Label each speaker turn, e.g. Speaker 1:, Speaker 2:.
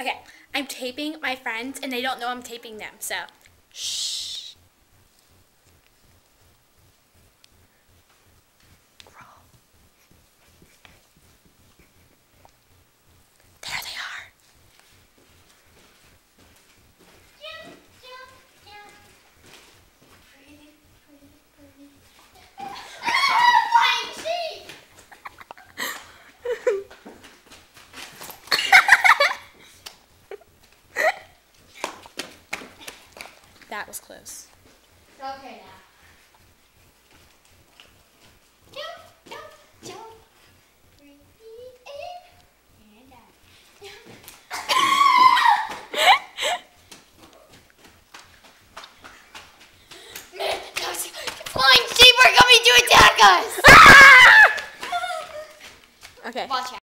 Speaker 1: Okay, I'm taping my friends, and they don't know I'm taping them. So, shh. That was close.
Speaker 2: Okay now. Flying sheep are coming to attack us!
Speaker 1: Okay.
Speaker 2: Watch out.